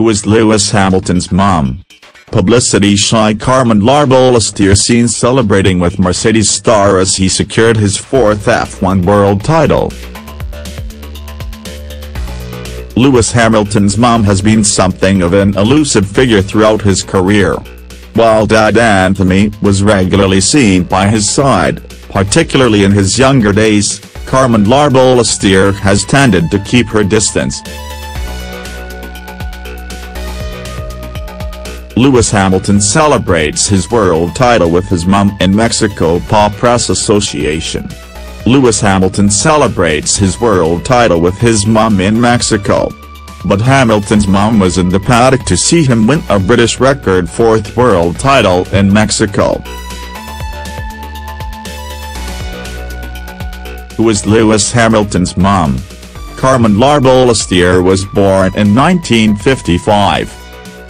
who is Lewis Hamilton's mom. Publicity-shy Carmen Larbalestier seen celebrating with Mercedes star as he secured his fourth F1 world title. Lewis Hamilton's mom has been something of an elusive figure throughout his career. While dad Anthony was regularly seen by his side, particularly in his younger days, Carmen Larbalestier has tended to keep her distance. Lewis Hamilton celebrates his world title with his mum in Mexico Paw Press Association. Lewis Hamilton celebrates his world title with his mum in Mexico. But Hamilton's mum was in the paddock to see him win a British record fourth world title in Mexico. Who is Lewis Hamilton's mum? Carmen Larbalestier was born in 1955.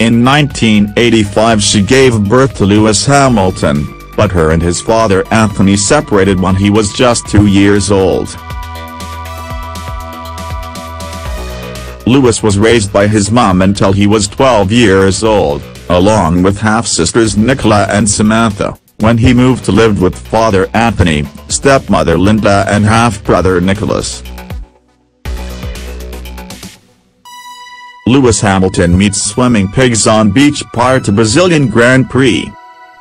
In 1985 she gave birth to Lewis Hamilton, but her and his father Anthony separated when he was just two years old. Lewis was raised by his mom until he was 12 years old, along with half-sisters Nicola and Samantha, when he moved to live with father Anthony, stepmother Linda and half-brother Nicholas. Lewis Hamilton meets swimming pigs on beach prior to Brazilian Grand Prix.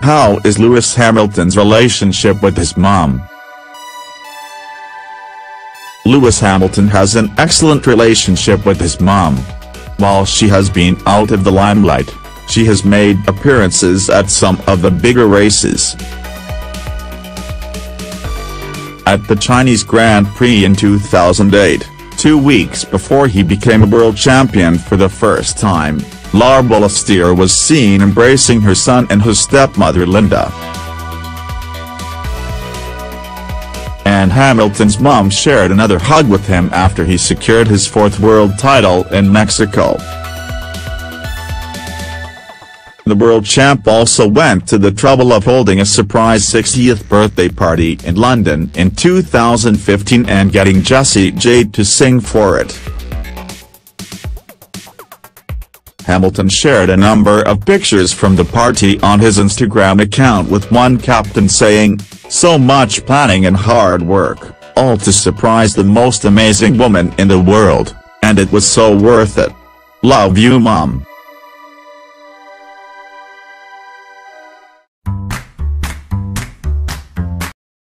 How is Lewis Hamilton's relationship with his mom? Lewis Hamilton has an excellent relationship with his mom. While she has been out of the limelight, she has made appearances at some of the bigger races. At the Chinese Grand Prix in 2008, two weeks before he became a world champion for the first time, Larbalestier was seen embracing her son and his stepmother Linda. and Hamilton's mom shared another hug with him after he secured his fourth world title in Mexico. The world champ also went to the trouble of holding a surprise 60th birthday party in London in 2015 and getting Jessie J to sing for it. Hamilton shared a number of pictures from the party on his Instagram account with one captain saying, so much planning and hard work, all to surprise the most amazing woman in the world, and it was so worth it. Love you mom.